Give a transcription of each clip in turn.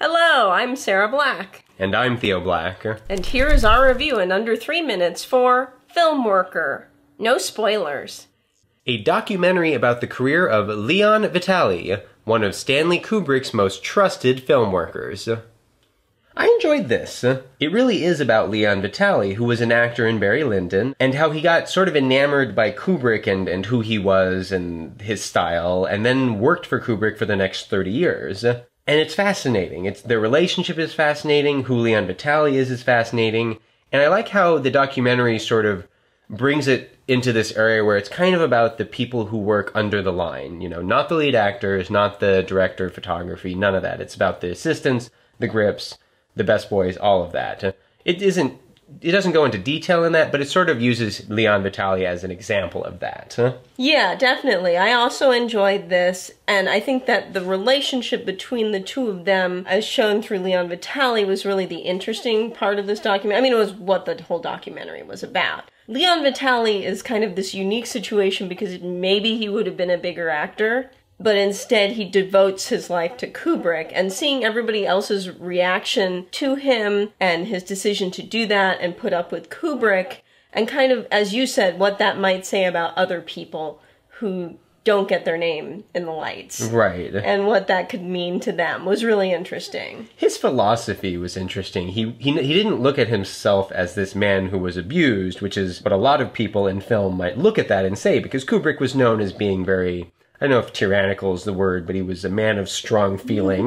Hello, I'm Sara Black. And I'm Theo Black. And here is our review in under three minutes for Filmworker. No spoilers. A documentary about the career of Leon Vitali, one of Stanley Kubrick's most trusted film workers. I enjoyed this. It really is about Leon Vitali, who was an actor in Barry Lyndon, and how he got sort of enamored by Kubrick and, and who he was and his style, and then worked for Kubrick for the next 30 years. And it's fascinating. It's their relationship is fascinating. Leon Vitali is is fascinating. And I like how the documentary sort of brings it into this area where it's kind of about the people who work under the line. You know, not the lead actors, not the director of photography, none of that. It's about the assistants, the grips, the best boys, all of that. It isn't it doesn't go into detail in that, but it sort of uses Leon Vitali as an example of that. Huh? Yeah, definitely. I also enjoyed this, and I think that the relationship between the two of them, as shown through Leon Vitali, was really the interesting part of this document. I mean, it was what the whole documentary was about. Leon Vitali is kind of this unique situation because maybe he would have been a bigger actor but instead he devotes his life to Kubrick and seeing everybody else's reaction to him and his decision to do that and put up with Kubrick and kind of as you said what that might say about other people who don't get their name in the lights. Right. And what that could mean to them was really interesting. His philosophy was interesting. He, he he didn't look at himself as this man who was abused, which is what a lot of people in film might look at that and say because Kubrick was known as being very don't know if tyrannical is the word, but he was a man of strong feeling,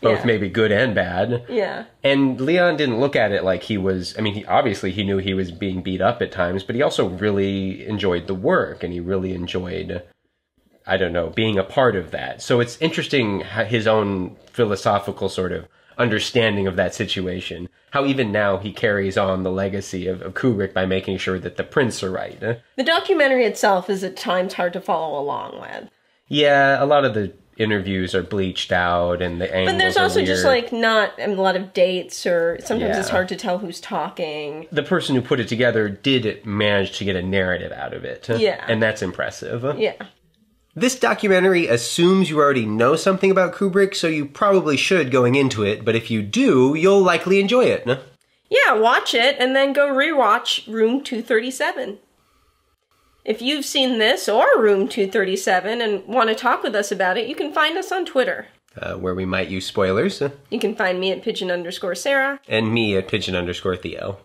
both Yeah. maybe good and bad. Yeah. And Leon didn't look at it like he was. I mean, he, obviously he knew he was being beat up at times, but he also really enjoyed the work, and he really enjoyed, I don't know, being a part of that. So it's interesting his own philosophical sort of understanding of that situation. How even now he carries on the legacy of, of Kubrick by making sure that the prints are right. The documentary itself is at times hard to follow along with. Yeah, a lot of the interviews are bleached out, and the angles But there's are also just like not a lot of dates, or sometimes it's hard to tell who's talking. the person who put it together did manage to get a narrative out of it. Yeah. And that's impressive. Yeah. This documentary assumes you already know something about Kubrick, so you probably should going into it, but if you do, you'll likely enjoy it. no? Yeah, watch it and then go rewatch Room 237. If you've seen this or Room 237 and want to talk with us about it, you can find us on Twitter. Uh, where we might use spoilers. You can find me at pigeon underscore Sara. And me at pigeon underscore Theo.